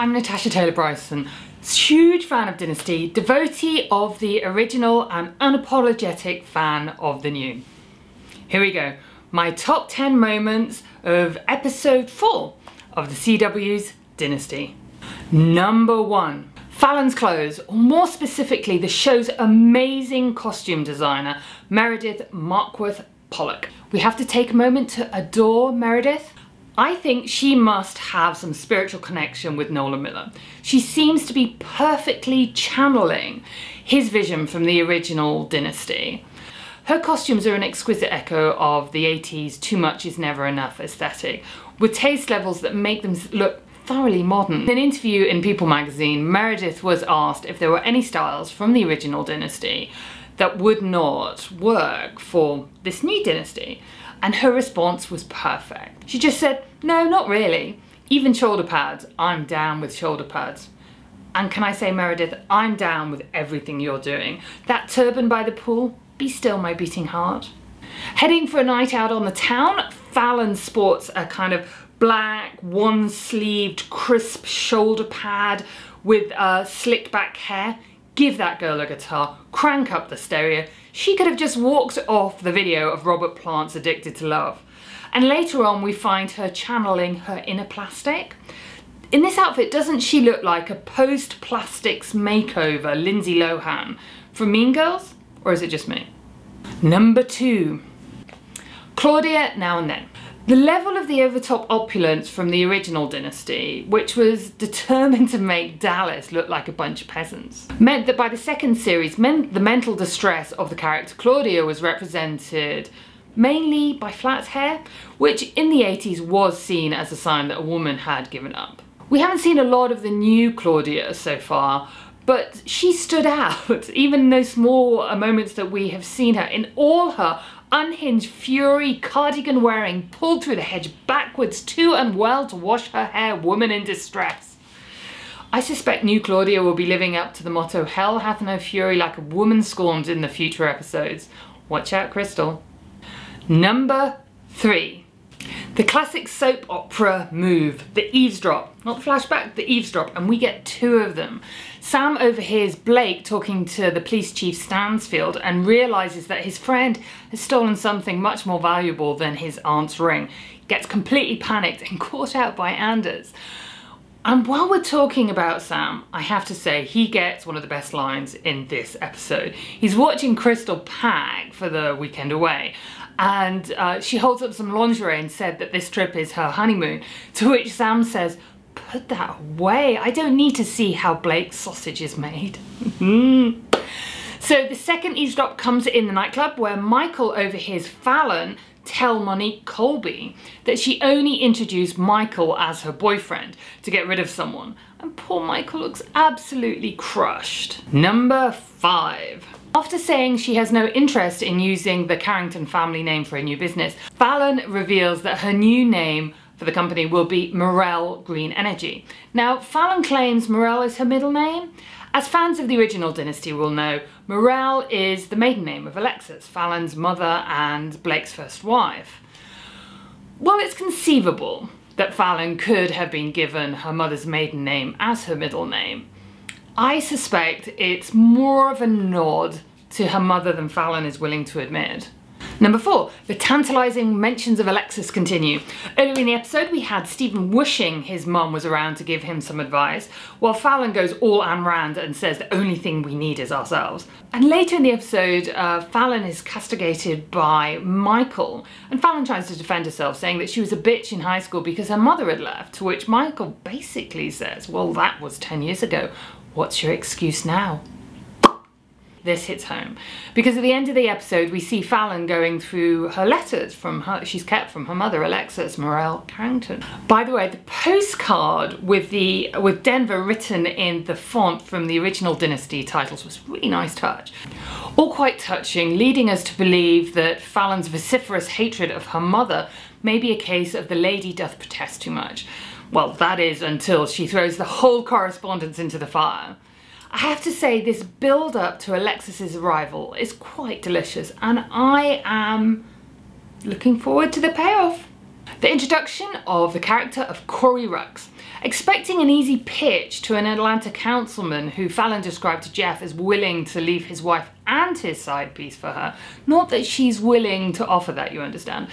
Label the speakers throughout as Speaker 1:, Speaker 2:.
Speaker 1: I'm Natasha Taylor Bryson, huge fan of Dynasty, devotee of the original and unapologetic fan of the new. Here we go, my top 10 moments of episode 4 of the CW's Dynasty. Number 1. Fallon's clothes, or more specifically the show's amazing costume designer, Meredith Markworth Pollock. We have to take a moment to adore Meredith I think she must have some spiritual connection with Nolan Miller. She seems to be perfectly channeling his vision from the original Dynasty. Her costumes are an exquisite echo of the 80s too much is never enough aesthetic, with taste levels that make them look thoroughly modern. In an interview in People magazine, Meredith was asked if there were any styles from the original Dynasty that would not work for this new Dynasty. And her response was perfect. She just said, no, not really. Even shoulder pads, I'm down with shoulder pads. And can I say, Meredith, I'm down with everything you're doing. That turban by the pool, be still my beating heart. Heading for a night out on the town, Fallon sports a kind of black, one-sleeved, crisp shoulder pad with uh, slick back hair. Give that girl a guitar, crank up the stereo. She could have just walked off the video of Robert Plant's Addicted to Love. And later on we find her channeling her inner plastic. In this outfit, doesn't she look like a post-plastics makeover Lindsay Lohan from Mean Girls? Or is it just me? Number two, Claudia Now and Then. The level of the over-top opulence from the original dynasty, which was determined to make Dallas look like a bunch of peasants, meant that by the second series, men the mental distress of the character Claudia was represented mainly by flat hair, which in the 80s was seen as a sign that a woman had given up. We haven't seen a lot of the new Claudia so far, but she stood out, even in those small uh, moments that we have seen her, in all her unhinged fury, cardigan wearing, pulled through the hedge backwards, too unwell to wash her hair, woman in distress. I suspect new Claudia will be living up to the motto, hell hath no fury like a woman scorned in the future episodes. Watch out, Cristal. Number three. The classic soap opera move, the eavesdrop, not the flashback, the eavesdrop, and we get two of them. Sam overhears Blake talking to the police chief Stansfield and realises that his friend has stolen something much more valuable than his aunt's ring. Gets completely panicked and caught out by Anders. And while we're talking about Sam, I have to say he gets one of the best lines in this episode. He's watching Cristal pack for the weekend away and uh, she holds up some lingerie and said that this trip is her honeymoon, to which Sam says, put that away, I don't need to see how Blake's sausage is made. so the second eavesdrop comes in the nightclub where Michael overhears Fallon tell Monique Colby that she only introduced Michael as her boyfriend to get rid of someone. And poor Michael looks absolutely crushed. Number five. After saying she has no interest in using the Carrington family name for a new business, Fallon reveals that her new name for the company will be Morell Green Energy. Now, Fallon claims Morell is her middle name. As fans of the original Dynasty will know, Morell is the maiden name of Alexis, Fallon's mother and Blake's first wife. Well, it's conceivable that Fallon could have been given her mother's maiden name as her middle name, I suspect it's more of a nod to her mother than Fallon is willing to admit. Number four, the tantalising mentions of Alexis continue. Earlier in the episode, we had Stephen wishing his mum was around to give him some advice, while Fallon goes all Ayn Rand and says the only thing we need is ourselves. And later in the episode, uh, Fallon is castigated by Michael, and Fallon tries to defend herself, saying that she was a bitch in high school because her mother had left, to which Michael basically says, well, that was 10 years ago. What's your excuse now? This hits home because at the end of the episode we see Fallon going through her letters from her she's kept from her mother Alexis Morell Carrington. By the way, the postcard with the with Denver written in the font from the original Dynasty titles was a really nice touch. All quite touching, leading us to believe that Fallon's vociferous hatred of her mother may be a case of the lady doth protest too much. Well, that is until she throws the whole correspondence into the fire. I have to say this build up to Alexis's arrival is quite delicious and I am looking forward to the payoff. The introduction of the character of Corey Rux, expecting an easy pitch to an Atlanta councilman who Fallon described to Jeff as willing to leave his wife and his side piece for her. Not that she's willing to offer that, you understand.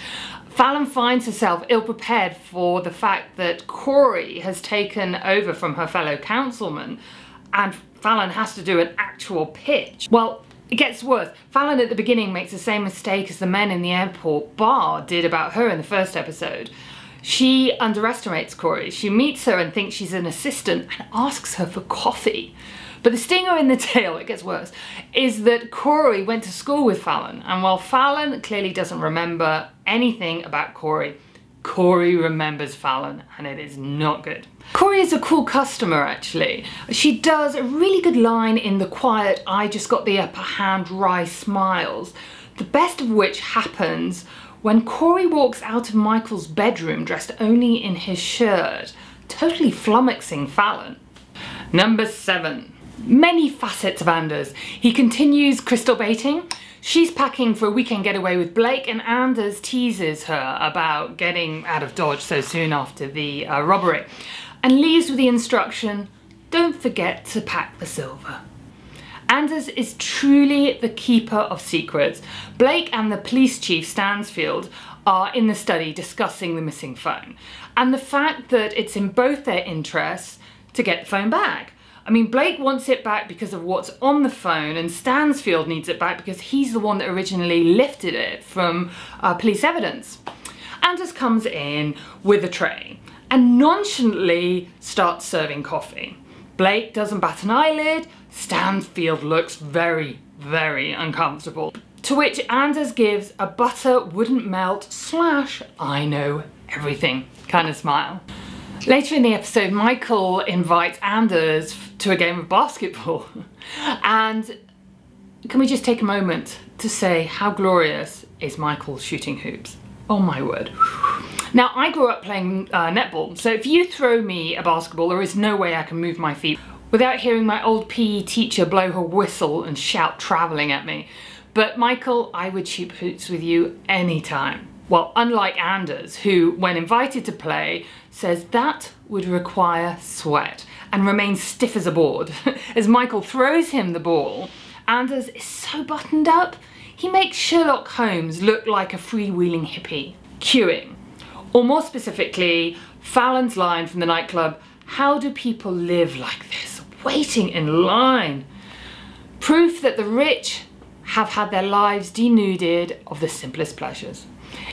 Speaker 1: Fallon finds herself ill prepared for the fact that Corey has taken over from her fellow councilman and Fallon has to do an actual pitch. Well, it gets worse. Fallon at the beginning makes the same mistake as the men in the airport bar did about her in the first episode. She underestimates Corey. She meets her and thinks she's an assistant and asks her for coffee. But the stinger in the tail, it gets worse, is that Corey went to school with Fallon. And while Fallon clearly doesn't remember anything about Corey, Corey remembers Fallon and it is not good. Corey is a cool customer actually. She does a really good line in the quiet I just got the upper hand wry smiles. The best of which happens when Corey walks out of Michael's bedroom dressed only in his shirt, totally flummoxing Fallon. Number seven. Many facets of Anders. He continues Cristal baiting. She's packing for a weekend getaway with Blake and Anders teases her about getting out of Dodge so soon after the uh, robbery and leaves with the instruction, don't forget to pack the silver. Anders is truly the keeper of secrets. Blake and the police chief Stansfield are in the study discussing the missing phone and the fact that it's in both their interests to get the phone back. I mean, Blake wants it back because of what's on the phone and Stansfield needs it back because he's the one that originally lifted it from uh, police evidence. Anders comes in with a tray and nonchalantly starts serving coffee. Blake doesn't bat an eyelid, Stansfield looks very, very uncomfortable. To which Anders gives a butter wouldn't melt slash I know everything kind of smile. Later in the episode, Michael invites Anders to a game of basketball. and can we just take a moment to say how glorious is Michael shooting hoops? Oh my word. Now, I grew up playing uh, netball, so if you throw me a basketball, there is no way I can move my feet without hearing my old PE teacher blow her whistle and shout travelling at me. But Michael, I would shoot hoops with you anytime. Well, unlike Anders, who, when invited to play, says that would require sweat and remains stiff as a board. as Michael throws him the ball, Anders is so buttoned up, he makes Sherlock Holmes look like a freewheeling hippie. Queuing. Or more specifically, Fallon's line from the nightclub, how do people live like this, waiting in line? Proof that the rich have had their lives denuded of the simplest pleasures.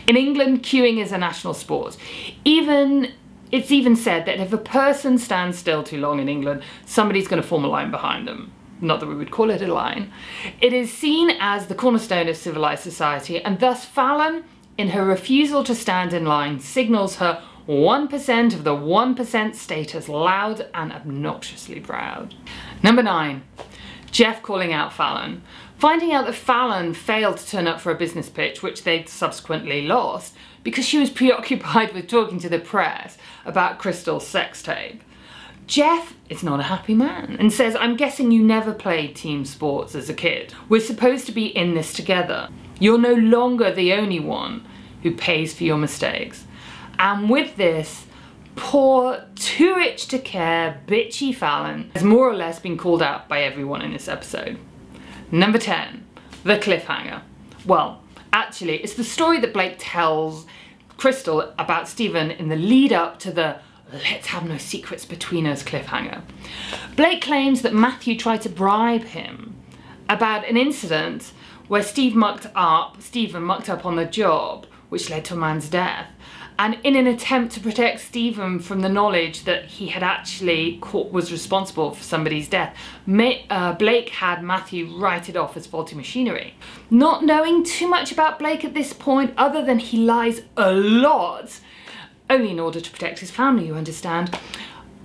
Speaker 1: In England, queuing is a national sport. Even it's even said that if a person stands still too long in England, somebody's going to form a line behind them. Not that we would call it a line. It is seen as the cornerstone of civilized society, and thus Fallon, in her refusal to stand in line, signals her 1% of the 1% status loud and obnoxiously proud. Number nine, Jeff calling out Fallon. Finding out that Fallon failed to turn up for a business pitch, which they'd subsequently lost, because she was preoccupied with talking to the press about Cristal's sex tape. Jeff is not a happy man and says, I'm guessing you never played team sports as a kid. We're supposed to be in this together. You're no longer the only one who pays for your mistakes. And with this, poor, too rich to care, bitchy Fallon has more or less been called out by everyone in this episode. Number 10, the cliffhanger. Well, actually, it's the story that Blake tells Cristal about Stephen in the lead up to the let's have no secrets between us cliffhanger. Blake claims that Matthew tried to bribe him about an incident where Steve mucked up, Stephen mucked up on the job, which led to a man's death. And in an attempt to protect Stephen from the knowledge that he had actually caught, was responsible for somebody's death, May, uh, Blake had Matthew write it off as faulty machinery. Not knowing too much about Blake at this point, other than he lies a lot, only in order to protect his family, you understand.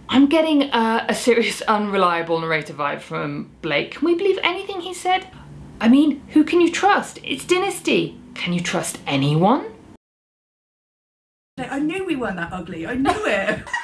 Speaker 1: I'm getting uh, a serious unreliable narrator vibe from Blake. Can we believe anything he said? I mean, who can you trust? It's Dynasty. Can you trust anyone?
Speaker 2: I knew we weren't that ugly. I knew it.